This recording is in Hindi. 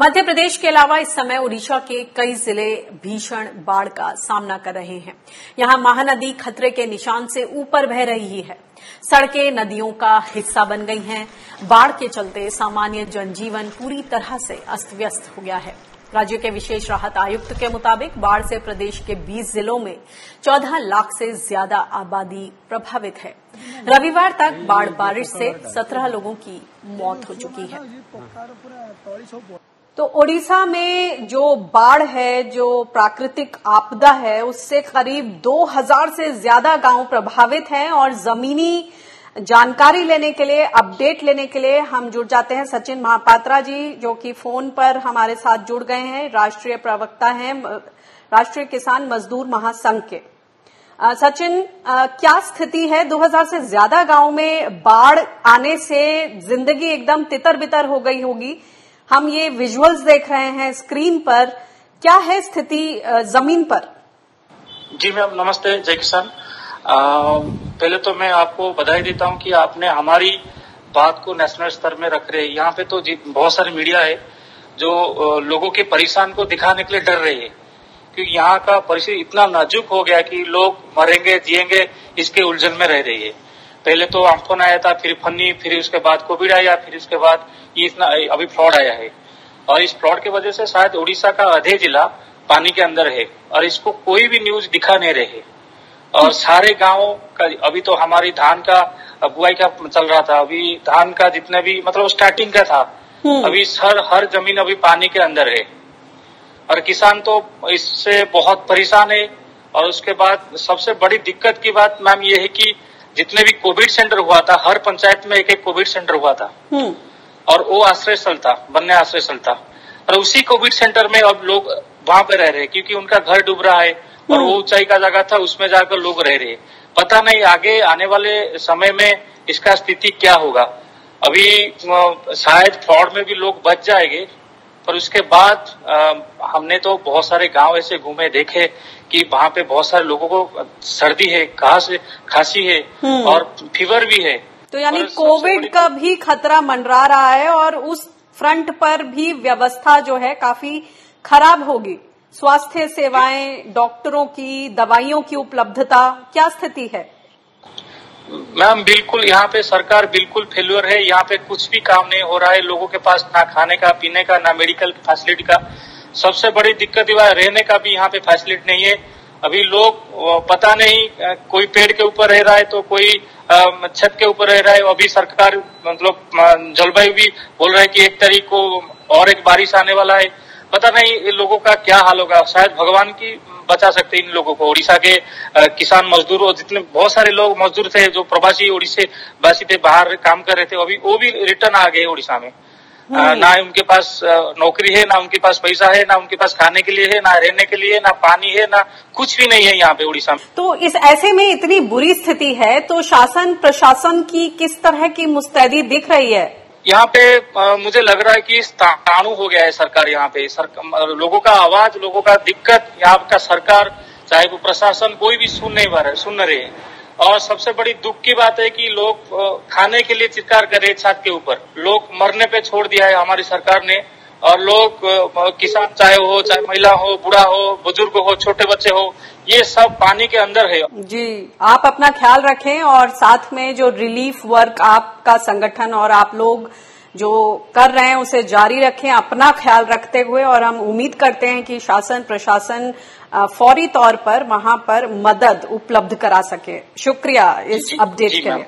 मध्य प्रदेश के अलावा इस समय ओडिशा के कई ज़िले भीषण बाढ़ का सामना कर रहे हैं। यहाँ महानदी खतरे के निशान से ऊपर बह रही है। सड़कें, नदियों का हिस्सा बन गई हैं। बाढ़ के चलते सामान्य जनजीवन पूरी तरह से अस्त व्यस्त हो गया है। राज्य के विशेष राहत आयुक्त के मुताबिक बाढ़ से प्रदेश के 20 जिलों में 14 लाख से ज़्यादा आबादी प्रभावित है। रविवार तक बाढ़ बारिश से 17 लोगों की मौत हो चुकी है। तो ओडिशा में जो बाढ़ है, जो प्राकृतिक आपदा है, उससे करीब 2000 से ज़्यादा गाँव प्रभावित हैं और जमीनी जानकारी लेने के लिए, अपडेट लेने के लिए हम जुड़ जाते हैं। सचिन महापात्रा जी, जो कि फ़ोन पर हमारे साथ जुड़ गए हैं, राष्ट्रीय प्रवक्ता हैं राष्ट्रीय किसान मजदूर महासंघ के। सचिन क्या स्थिति है? 2000 से ज़्यादा गाँव में बाढ़ आने से ज़िंदगी एकदम तितर बितर हो गई होगी। हम ये विजुअल्स देख रहे हैं स्क्रीन पर। क्या है स्थिति ज़मीन पर? जी मैम, नमस्ते, जय किसान। पहले तो मैं आपको बधाई देता हूँ कि आपने हमारी बात को नेशनल स्तर में रख रहे हैं। यहाँ पे तो बहुत सारी मीडिया है जो लोगों के परेशान को दिखाने के लिए डर रही है। क्योंकि यहाँ का परिस्थिति इतना नाजुक हो गया कि लोग मरेंगे, जिएँगे, इसके उलझन में रह रही है। पहले तो आम्फोन आया था फिर फन्नी फिर उसके बाद कोविड आया फिर उसके बाद ये इतना अभी फ्लॉड आया है। और इस फ्लॉड की वजह से शायद ओडिशा का आधे जिला पानी के अंदर है और इसको कोई भी न्यूज़ दिखा नहीं रहे। और सारे गाँव का अभी तो हमारी धान का बुआई का चल रहा था अभी धान का जितने भी मतलब स्टार्टिंग का था अभी हर हर ज़मीन अभी पानी के अंदर है। और किसान तो इससे बहुत परेशान है। और उसके बाद सबसे बड़ी दिक्कत की बात मैम ये है कि जितने भी कोविड सेंटर हुआ था हर पंचायत में एक एक कोविड सेंटर हुआ था। और वो आश्रय स्थल था बनने आश्रय स्थल था। और उसी कोविड सेंटर में अब लोग वहाँ पे रह रहे हैं क्योंकि उनका घर डूब रहा है और वो ऊंचाई का जगह था उसमें जाकर लोग रह रहे पता नहीं आगे आने वाले समय में इसका स्थिति क्या होगा। अभी शायद फ्रॉड में भी लोग बच जाएँगे पर उसके बाद आ, हमने तो बहुत सारे गाँव ऐसे घूमे देखे कि वहाँ पे बहुत सारे लोगों को सर्दी है खांस खांसी है और फीवर भी है। तो यानी कोविड का भी खतरा मंडरा रहा है और उस फ्रंट पर भी व्यवस्था जो है काफ़ी खराब होगी। स्वास्थ्य सेवाएँ डॉक्टरों की दवाइयों की उपलब्धता क्या स्थिति है? मैम, बिल्कुल, यहाँ पे सरकार बिल्कुल फेल्यूर है। यहाँ पे कुछ भी काम नहीं हो रहा है। लोगों के पास ना खाने का, पीने का, ना मेडिकल फैसिलिटी का। सबसे बड़ी दिक्कत हुआ रहने का भी यहाँ पे फैसिलिटी नहीं है। अभी लोग पता नहीं कोई पेड़ के ऊपर रह रहा है तो कोई छत के ऊपर रह रहा है। अभी सरकार मतलब जलवायु भी बोल रहा है कि एक तारीख को और एक बारिश आने वाला है। पता नहीं लोगों का क्या हाल होगा। शायद भगवान की बचा सकते इन लोगों को। ओडिशा के किसान मजदूर और जितने बहुत सारे लोग मजदूर थे जो प्रवासी ओडिशे वासी थे बाहर काम कर रहे थे अभी वो भी रिटर्न आ गए ओडिशा में। ना उनके पास नौकरी है ना उनके पास पैसा है ना उनके पास खाने के लिए है ना रहने के लिए ना पानी है ना कुछ भी नहीं है यहाँ पे उड़ीसा में। तो इस ऐसे में इतनी बुरी स्थिति है तो शासन प्रशासन की किस तरह की मुस्तैदी दिख रही है? यहाँ पे आ, मुझे लग रहा है कि ताणु हो गया है सरकार यहाँ पे। सरकार लोगों का आवाज़ लोगों का दिक्कत यहाँ का सरकार चाहे वो प्रशासन कोई भी सुन नहीं पा रहे सुन रहे और सबसे बड़ी दुख की बात है कि लोग खाने के लिए चित्कार कर रहे छत के ऊपर। लोग मरने पे छोड़ दिया है हमारी सरकार ने। और लोग किसान चाहे हो चाहे महिला हो बूढ़ा हो बुज़ुर्ग हो छोटे बच्चे हो ये सब पानी के अंदर है। जी आप अपना ख्याल रखें और साथ में जो रिलीफ वर्क आपका संगठन और आप लोग जो कर रहे हैं उसे जारी रखें अपना ख्याल रखते हुए और हम उम्मीद करते हैं कि शासन प्रशासन फौरी तौर पर वहाँ पर मदद उपलब्ध करा सके। शुक्रिया इस अपडेट के लिए।